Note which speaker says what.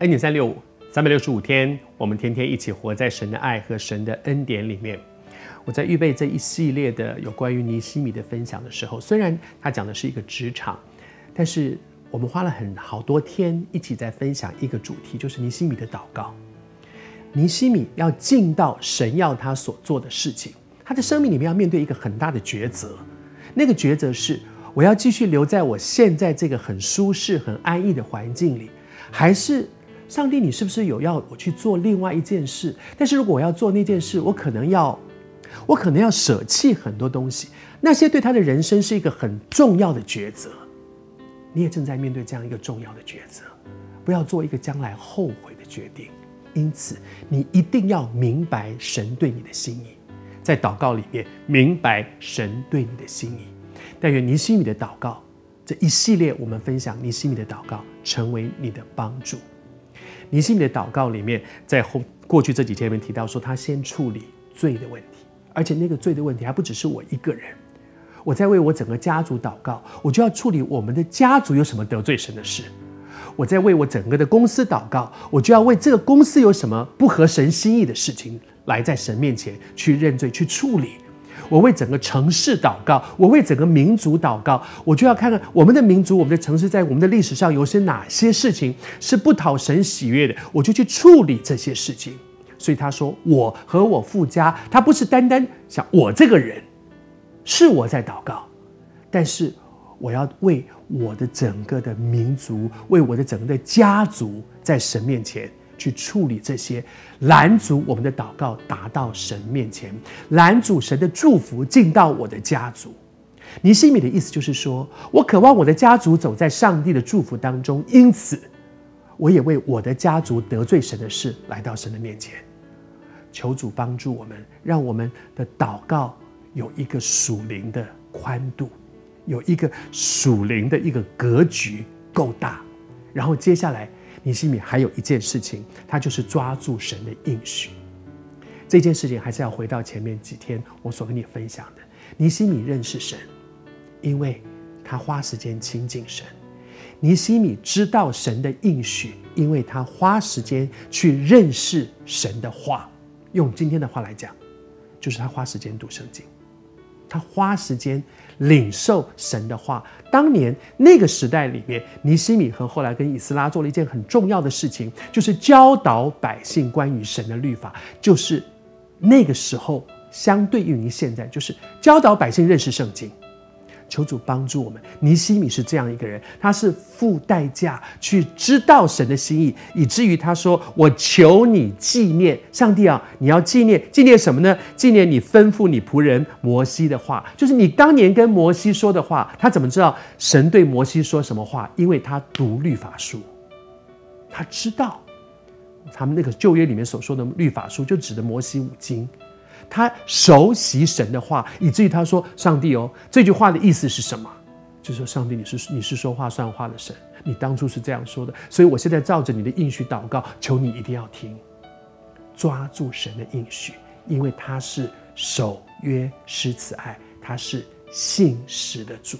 Speaker 1: 恩典三六五，三百六十五天，我们天天一起活在神的爱和神的恩典里面。我在预备这一系列的有关于尼西米的分享的时候，虽然他讲的是一个职场，但是我们花了很好多天一起在分享一个主题，就是尼西米的祷告。尼西米要尽到神要他所做的事情，他的生命里面要面对一个很大的抉择，那个抉择是：我要继续留在我现在这个很舒适、很安逸的环境里，还是？上帝，你是不是有要我去做另外一件事？但是如果我要做那件事，我可能要，我可能要舍弃很多东西。那些对他的人生是一个很重要的抉择。你也正在面对这样一个重要的抉择，不要做一个将来后悔的决定。因此，你一定要明白神对你的心意，在祷告里面明白神对你的心意。但愿尼西米的祷告这一系列，我们分享尼西米的祷告，成为你的帮助。尼西米的祷告里面，在后过去这几天里面提到说，他先处理罪的问题，而且那个罪的问题还不只是我一个人，我在为我整个家族祷告，我就要处理我们的家族有什么得罪神的事；我在为我整个的公司祷告，我就要为这个公司有什么不合神心意的事情，来在神面前去认罪去处理。我为整个城市祷告，我为整个民族祷告，我就要看看我们的民族、我们的城市在我们的历史上有些哪些事情是不讨神喜悦的，我就去处理这些事情。所以他说：“我和我父家，他不是单单想我这个人，是我在祷告，但是我要为我的整个的民族，为我的整个的家族，在神面前。”去处理这些拦阻我们的祷告达到神面前，拦阻神的祝福进到我的家族。尼西米的意思就是说，我渴望我的家族走在上帝的祝福当中，因此我也为我的家族得罪神的事来到神的面前，求主帮助我们，让我们的祷告有一个属灵的宽度，有一个属灵的一个格局够大，然后接下来。尼西米还有一件事情，他就是抓住神的应许。这件事情还是要回到前面几天我所跟你分享的。尼西米认识神，因为他花时间亲近神；尼西米知道神的应许，因为他花时间去认识神的话。用今天的话来讲，就是他花时间读圣经。他花时间领受神的话。当年那个时代里面，尼西米和后来跟以斯拉做了一件很重要的事情，就是教导百姓关于神的律法。就是那个时候，相对于现在，就是教导百姓认识圣经。求主帮助我们。尼西米是这样一个人，他是付代价去知道神的心意，以至于他说：“我求你纪念上帝啊！你要纪念纪念什么呢？纪念你吩咐你仆人摩西的话，就是你当年跟摩西说的话。他怎么知道神对摩西说什么话？因为他读律法书，他知道他们那个旧约里面所说的律法书，就指的摩西五经。”他熟悉神的话，以至于他说：“上帝哦，这句话的意思是什么？就说，上帝，你是你是说话算话的神，你当初是这样说的，所以我现在照着你的应许祷告，求你一定要听，抓住神的应许，因为他是守约施慈爱，他是信实的主。”